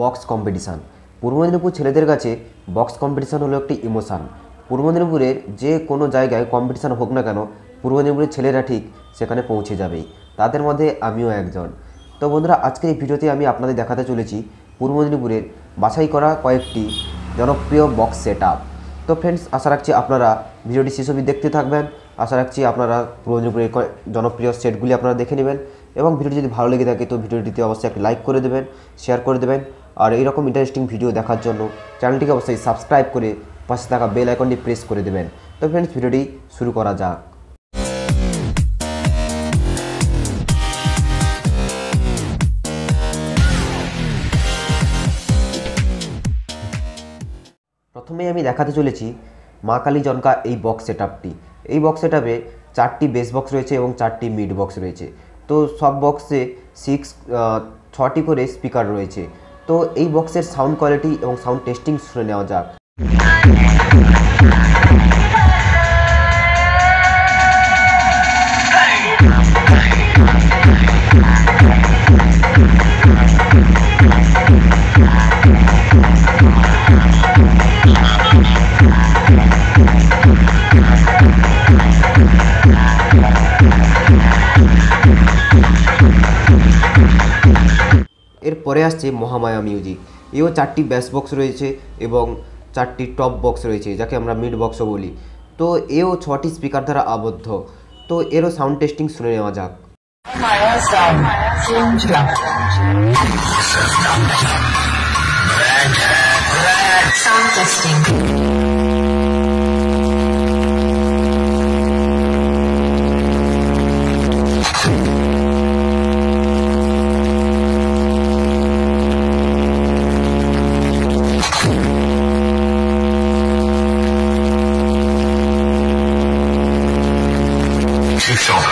Box competition পূর্ব মেদিনীপুর ছেলেদের কাছে box competition হলো একটি ইমোশান পূর্ব মেদিনীপুরের যে কোনো জায়গায় কম্পিটিশান হোক না কেন, পূর্ব মেদিনীপুরের ছেলেরা ঠিক সেখানে পৌঁছে যাবেই তাদের মধ্যে আমিও একজন। তো বন্ধুরা, আজকের এই ভিডিওতে আমি আপনাদের দেখাতে চলেছি পূর্ব মেদিনীপুরের বাছাই করা কয়েকটি জনপ্রিয় বক্স সেট তো ফ্রেন্ডস আশা রাখছি আপনারা ভিডিওটি অবধি দেখতে থাকবেন। আশা রাখছি আপনারা পূর্ব মেদিনীপুরের জনপ্রিয় সেটগুলি আপনারা দেখে নেবেন। এবং ভিডিওটি যদি ভালো লেগে থাকে, তো ভিডিওটিতে অবশ্যই একটা লাইক করে দেবেন শেয়ার করে দেবেন। আর এইরকম ইন্টারেস্টিং ভিডিও দেখার জন্য চ্যানেলটিকে অবশ্যই সাবস্ক্রাইব করে পাশে থাকা বেল আইকনটি প্রেস করে দেবেন। তো ফ্রেন্ডস ভিডিওটি শুরু করা যাক। প্রথমেই আমি দেখাতে চলেছি মা কালী জনকা এই বক্স সেট এই বক্স সেট চারটি বেস বক্স রয়েছে এবং চারটি মিড বক্স রয়েছে। তো সব বক্সে সিক্স ছটি করে স্পিকার রয়েছে। তো এই বক্সের সাউন্ড কোয়ালিটি এবং সাউন্ড টেস্টিং শুনে নেওয়া যাক। এরপরে আসছে মহামায়া মিউজিক এও চারটি ব্যাস বক্স রয়েছে এবং চারটি টপ বক্স রয়েছে, যাকে আমরা মিড বক্সও বলি তো এও ছটি স্পিকার দ্বারা আবদ্ধ তো এরও সাউন্ড টেস্টিং শুনে নেওয়া যাক. Sound testing. Tucson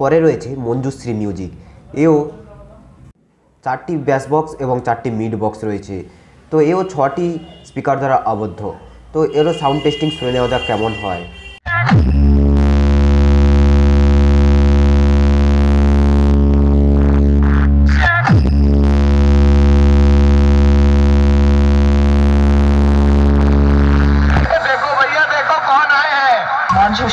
পরে রয়েছে মঞ্জুশ্রী মিউজিক এও চারটি ব্যাস বক্স এবং চারটি মিড বক্স রয়েছে। তো এও ছটি স্পিকার দ্বারা আবদ্ধ। তো এরও সাউন্ড টেস্টিং শুনে নেওয়া যাক কেমন হয়।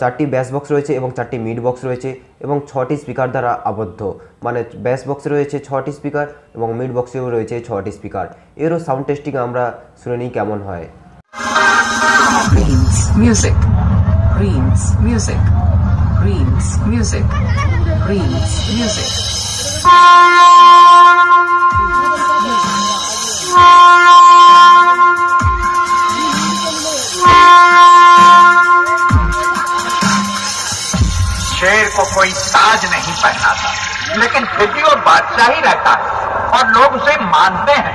চারটি ব্যাস বক্স রয়েছে এবং চারটি মিড বক্স রয়েছে এবং ছটি স্পিকার দ্বারা আবদ্ধ মানে ব্যাস বক্সে রয়েছে ছটি স্পিকার এবং মিড বক্সেও রয়েছে ছটি স্পিকার এরও সাউন্ড টেস্টিং আমরা শুনে নিই কেমন হয় Greens Music. Greens Music. कोई ताज नहीं पहनाता लेकिन फिर भी वो बादशाह ही रहता है और लोग उसे मानते हैं।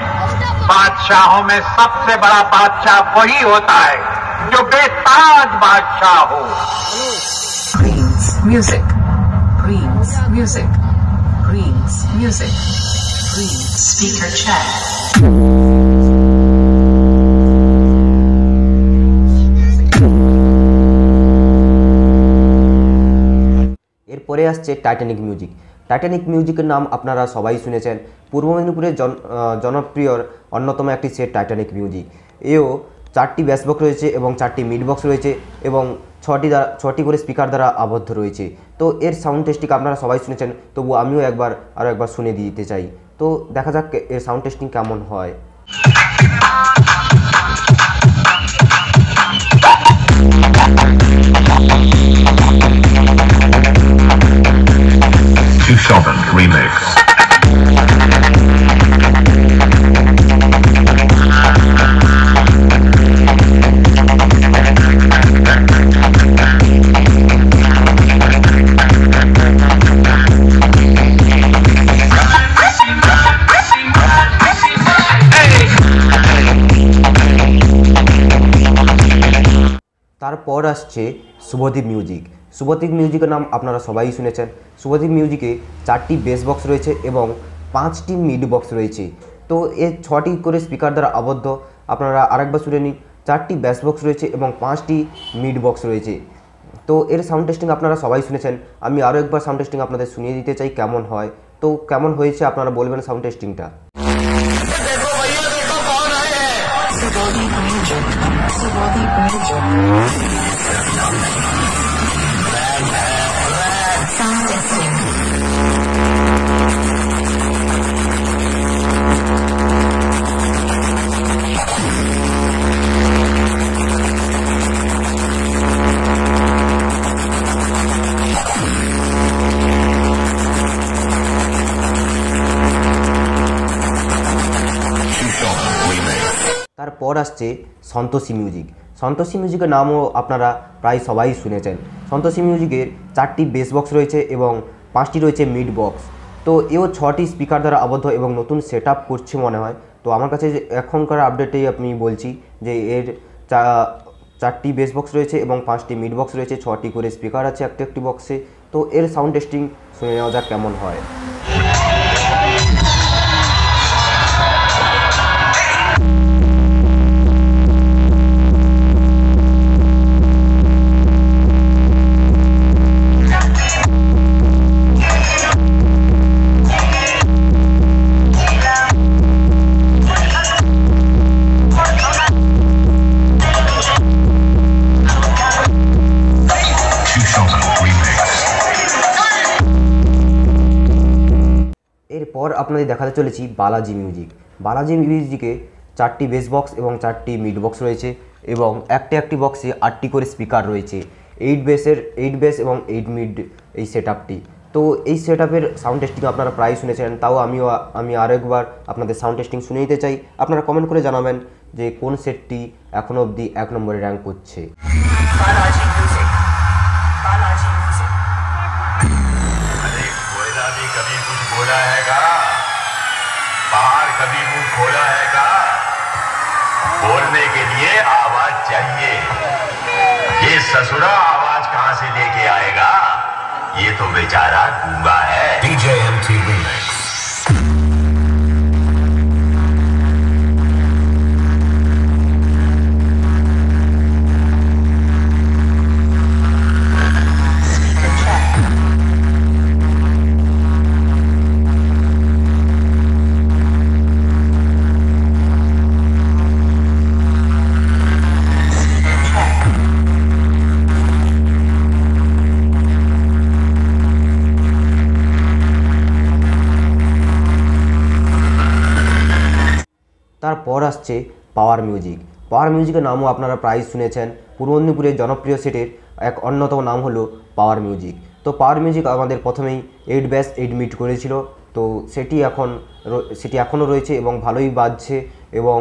बादशाहों में सबसे बड़ा बादशाह वही होता है जो बेताज बादशाह हो। Greens music Greens Music. Greens এরপরে আসছে টাইটানিক মিউজিক টাইটানিক মিউজিকের নাম আপনারা সবাই শুনেছেন। পূর্ব মেদিনীপুরের জনপ্রিয় অন্যতম একটি সেট টাইটানিক মিউজিক এও চারটি ব্যাস বক্স রয়েছে এবং চারটি মিড বক্স রয়েছে এবং ছটি দ্বারা, ছটি করে স্পিকার দ্বারা আবদ্ধ রয়েছে। তো এর সাউন্ড টেস্টিং আপনারা সবাই শুনেছেন, তবু আমিও একবার আরও একবার শুনে দিতে চাই। তো দেখা যাক এর সাউন্ড টেস্টিং কেমন হয়। 2000 remix. তারপর আসছে শুভদীপ মিউজিক শুভদীপ মিউজিকের নাম আপনারা সবাই শুনেছেন। শুভদীপ মিউজিকে চারটি বেস বক্স রয়েছে এবং পাঁচটি মিড বক্স রয়েছে। তো এর ছটি করে স্পিকার দ্বারা আবদ্ধ। আপনারা আরেকবার শুনে নিন। চারটি ব্যাস বক্স রয়েছে এবং পাঁচটি মিড বক্স রয়েছে। তো এর সাউন্ড টেস্টিং আপনারা সবাই শুনেছেন। আমি আরও একবার সাউন্ড টেস্টিং আপনাদের শুনিয়ে দিতে চাই কেমন হয়। তো কেমন হয়েছে আপনারা বলবেন সাউন্ড টেস্টিংটা Subodhip Music. তারপর আসছে সন্তোষী মিউজিক সন্তোষী মিউজিকের নামও আপনারা প্রায় সবাই শুনেছেন। সন্তোষী মিউজিকের চারটি বেস বক্স রয়েছে এবং পাঁচটি রয়েছে মিড বক্স তো এও ছটি স্পিকার দ্বারা আবদ্ধ এবং নতুন সেট করছে মনে হয়। তো আমার কাছে এখনকার আপডেটেই আমি বলছি যে এর চারটি বেস বক্স রয়েছে এবং পাঁচটি মিড বক্স রয়েছে, ছটি করে স্পিকার আছে একটা একটি বক্সে তো এর সাউন্ড টেস্টিং শুনে নেওয়া যাক কেমন হয়। আপনাদের দেখাতে চলেছি বালাজি মিউজিক। বালাজি মিউজিকে চারটি বেস বক্স এবং চারটি মিড বক্স রয়েছে এবং একটি একটি বক্সে আটটি করে স্পিকার রয়েছে। এইট বেসের এইট বেস এবং এইট মিড এই সেট তো এই সেট আপের সাউন্ড টেস্টিং আপনারা প্রায় শুনেছেন, তাও আমিও, আমি আরও একবার আপনাদের সাউন্ড টেস্টিং শুনে নিতে চাই। আপনারা কমেন্ট করে জানাবেন যে কোন সেটটি এখনও অবধি এক নম্বরে র্যাঙ্ক করছে। के लिए आवाज़ चाहिए। ये ससुरा आवाज़ कहाँ से लेके आएगा? ये तो बेचारा गूँगा है। डीजे एम टी তারপর আসছে পাওয়ার মিউজিক পাওয়ার মিউজিকের নামও আপনারা প্রায় শুনেছেন। পূর্ব মেদিনীপুরের জনপ্রিয় সেটের এক অন্যতম নাম হলো পাওয়ার মিউজিক তো পাওয়ার মিউজিক আমাদের প্রথমেই এইট ব্যাস এডমিট করেছিল। তো সেটি এখন সেটি এখনও রয়েছে এবং ভালোই বাজছে এবং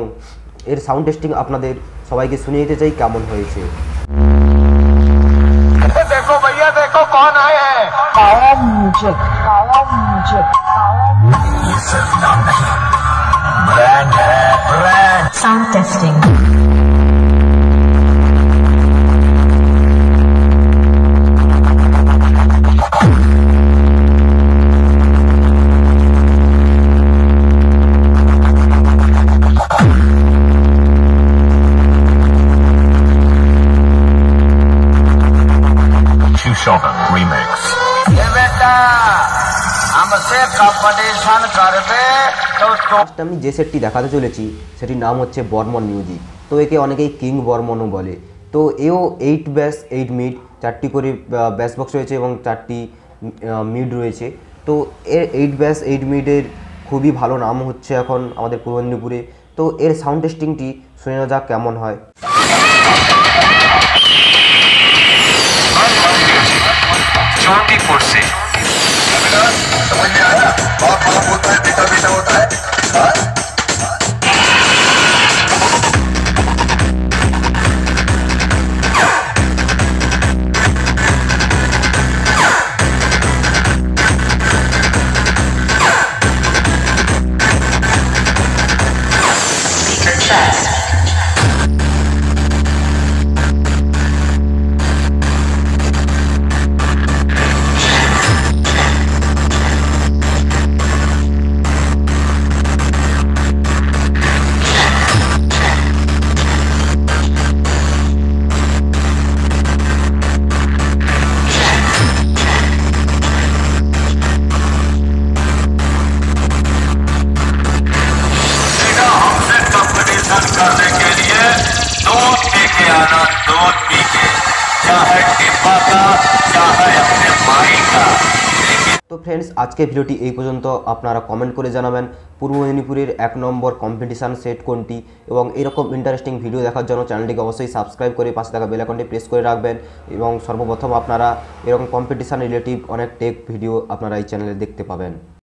এর সাউন্ড টেস্টিং আপনাদের সবাইকে শুনিয়ে দিতে চাই কেমন হয়েছে। দেখো ভাইয়া দেখো আয় হ্যাঁ। Music music music Sound testing. First আমি যে সেটটি দেখাতে চলেছি, সেটির নাম হচ্ছে বর্মন মিউজিক। তো একে অনেকেই কিং বর্মনও বলে। তো এও এইট ব্যাস এইট মিড চারটি করে ব্যাস বক্স রয়েছে এবং চারটি মিড রয়েছে। তো এর এইট ব্যাস এইট মিডের খুবই ভালো নাম হচ্ছে এখন আমাদের পূর্ব মেদিনীপুরে। তো এর সাউন্ড টেস্টিংটি শুনে নেওয়া যাক কেমন হয়। করছে তো ফ্রেন্ডস আজকে ভিডিওটি এই পর্যন্ত। আপনারা কমেন্ট করে জানাবেন, পূর্ব মেদিনীপুরের এক নম্বর কম্পিটিশান সেট কোনটি এবং এরকম ইন্টারেস্টিং ভিডিও দেখার জন্য চ্যানেলটিকে অবশ্যই সাবস্ক্রাইব করে পাশে থাকা বেলাকনটি প্রেস করে রাখবেন এবং সর্বপ্রথম আপনারা এরকম কম্পিটিশান রিলেটিভ অনেক টেক ভিডিও আপনারা এই চ্যানেলে দেখতে পাবেন।